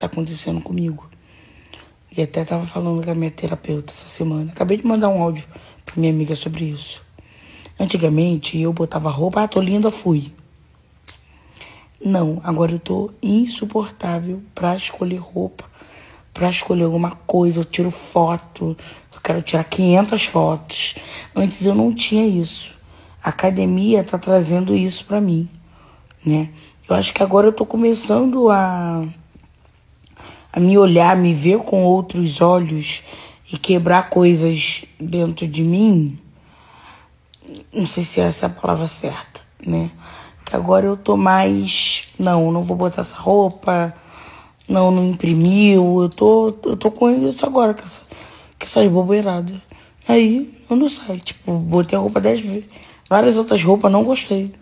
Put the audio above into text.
tá acontecendo comigo. E até tava falando com a minha terapeuta essa semana. Acabei de mandar um áudio pra minha amiga sobre isso. Antigamente eu botava roupa, ah, tô linda, fui. Não, agora eu tô insuportável pra escolher roupa, pra escolher alguma coisa. Eu tiro foto, eu quero tirar 500 fotos. Antes eu não tinha isso. A academia tá trazendo isso pra mim, né? Eu acho que agora eu tô começando a, a me olhar, me ver com outros olhos e quebrar coisas dentro de mim. Não sei se é essa a palavra certa, né? Que agora eu tô mais. Não, não vou botar essa roupa. Não, não imprimiu. Eu tô, eu tô com isso agora, com, essa, com essas bobeiradas. Aí eu não sei. Tipo, botei a roupa dez vezes. Várias outras roupas, não gostei.